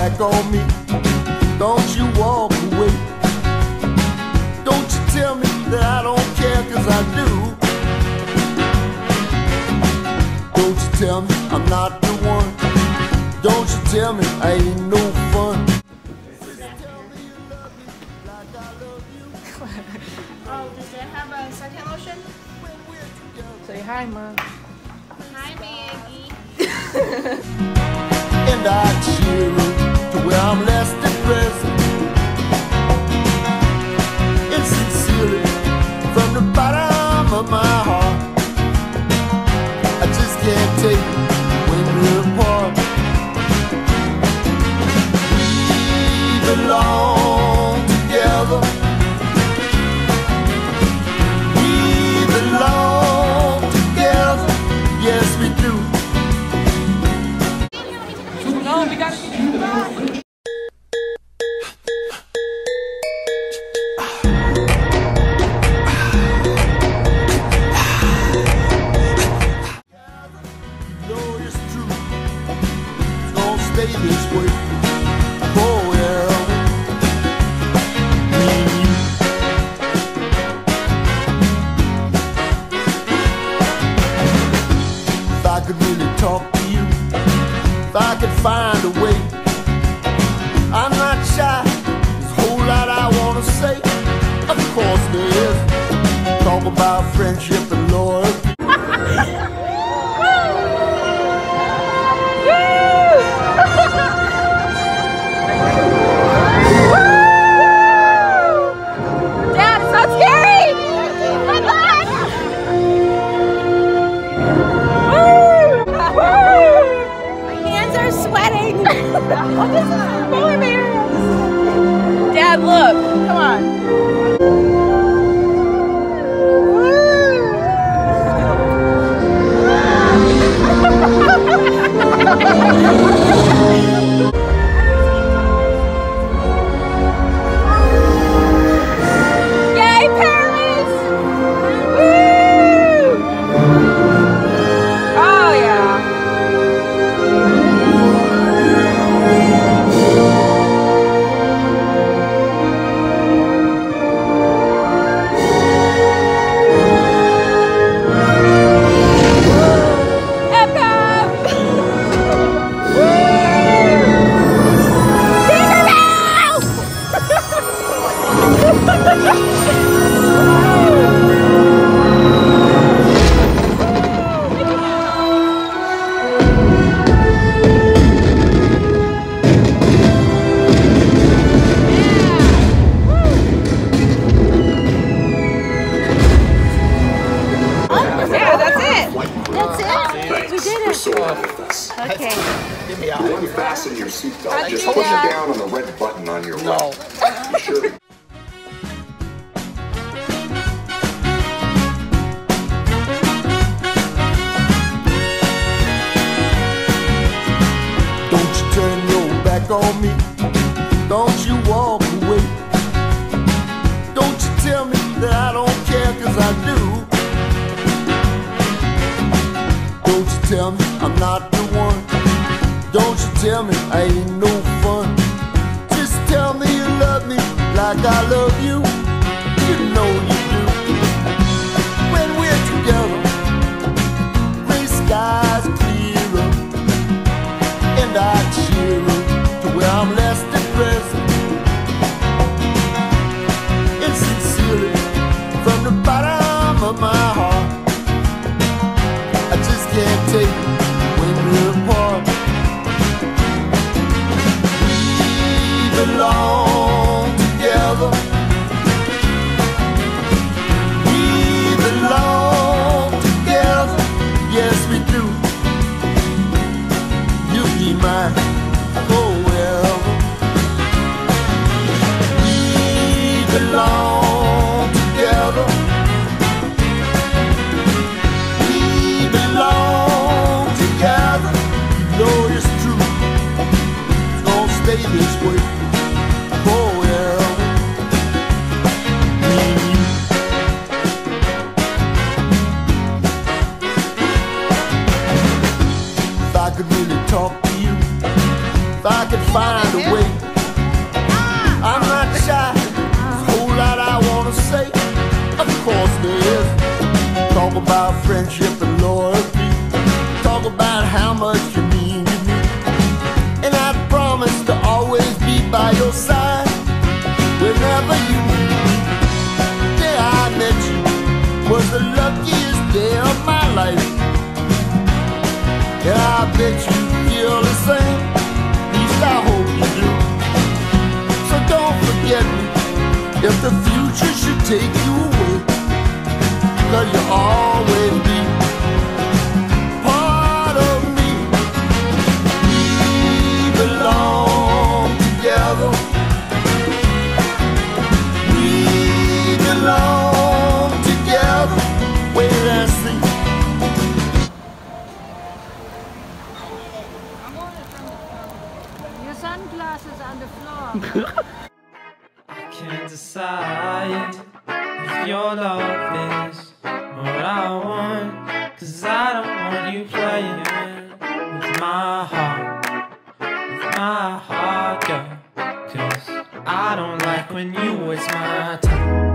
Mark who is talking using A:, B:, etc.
A: back on me. Don't you walk away. Don't you tell me that I don't care, cause I do. Don't you tell me I'm not the one. Don't you tell me I ain't no fun.
B: Oh, does it have a second lotion?
C: Say hi, Mom.
B: Hi, Maggie.
A: and I cheer to where I'm less depressed. And sincerely, from the bottom of my heart, I just can't take when we're apart. We belong friendship and loyalty.
B: Dad, it's not scary! My hands are sweating! oh, this is polar! Dad, look! Come on.
D: Soaring with us.
B: Okay.
D: Unfasten your seatbelt. Just
B: do
D: push it down on the red button on your no. right. Be sure
A: on me. Don't you walk away. Don't you tell me that I don't care, cause I do. Don't you tell me I'm not the one. Don't you tell me I ain't no fun. Just tell me you love me like I love you. You could find a way. Ah. I'm not shy, there's a whole lot I wanna say. Of course there is. Talk about friendship and loyalty. Talk about how much you mean to me. And I promise to always be by your side whenever you need me. The day I met you was the luckiest day of my life. And I bet you the future should take you away. Cause you'll always be part of me. We belong together. We belong together. Wait and see.
B: Your sunglasses on the floor.
E: Decide if your love is what I want. Cause I don't want you playing with my heart, with my heart, girl. Cause I don't like when you waste my time.